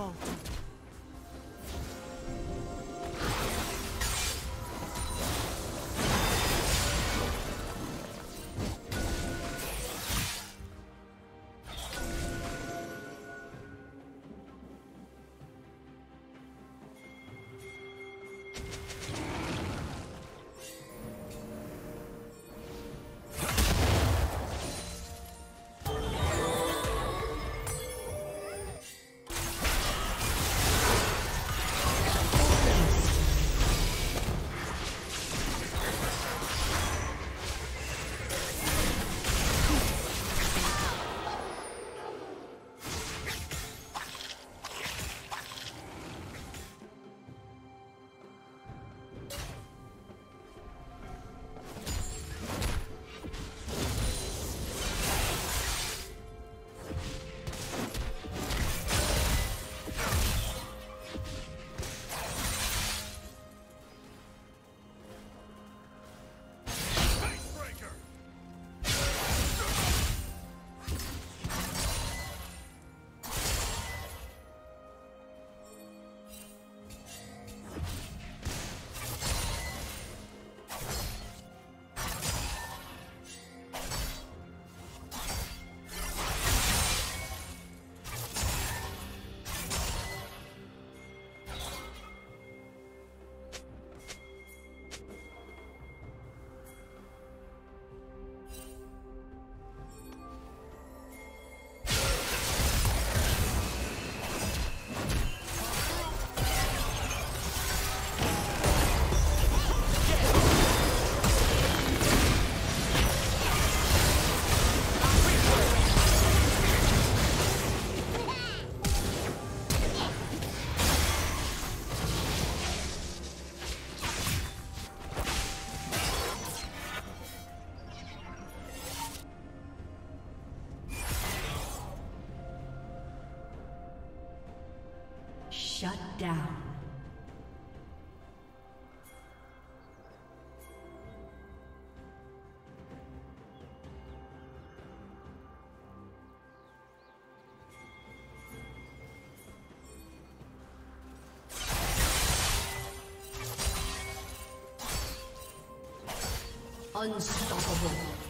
never down. Unstoppable.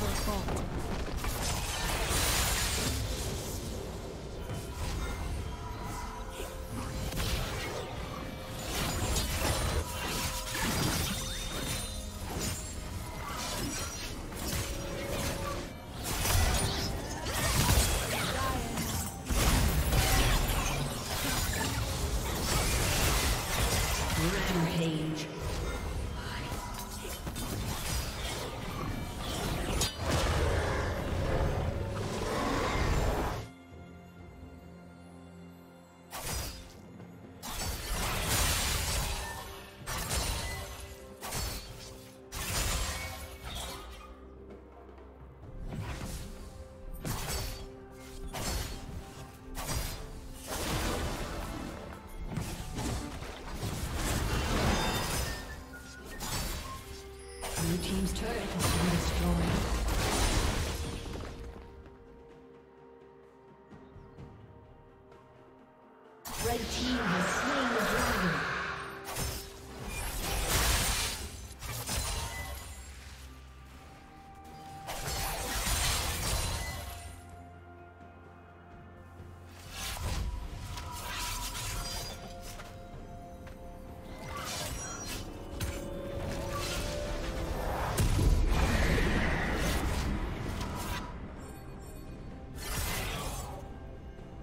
will fall. team has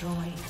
Destroyed.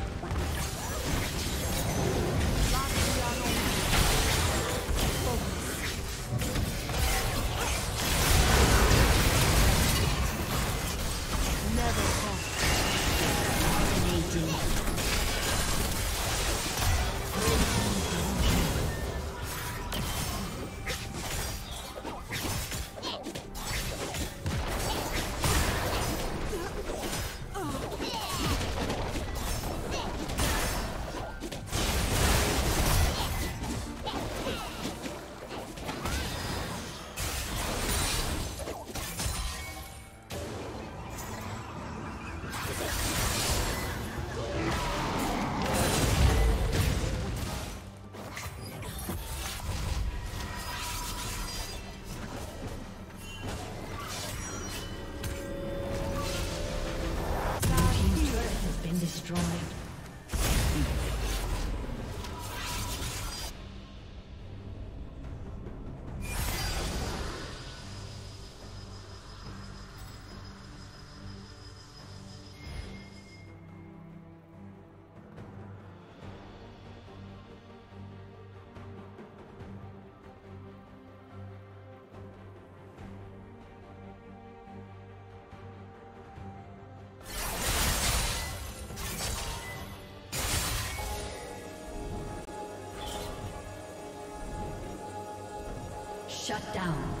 Shut down.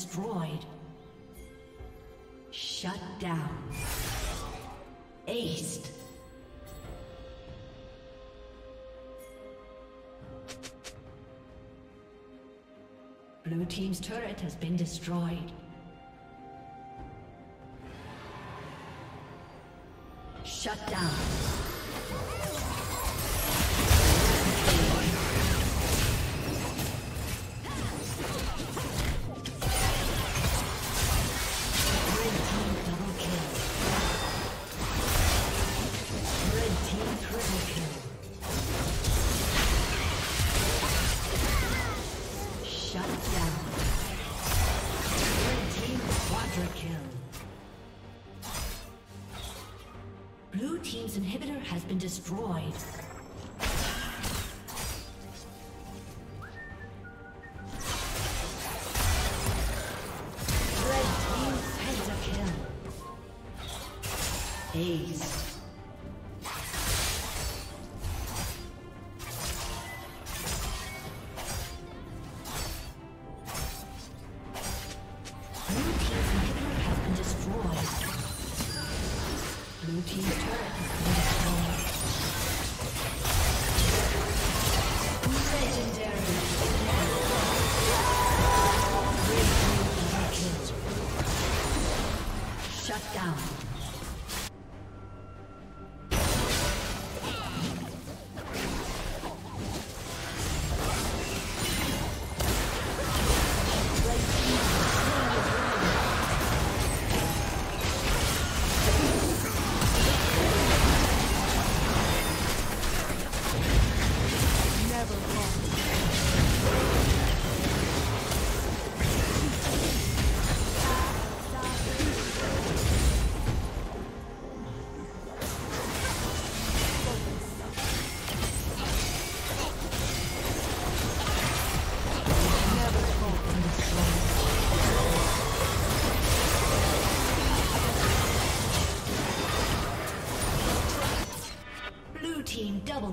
Destroyed. Shut down. Aced. Blue Team's turret has been destroyed.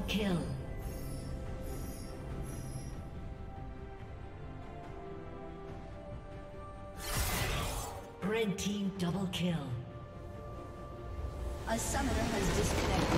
Kill. Red team double kill. A summoner has disconnected.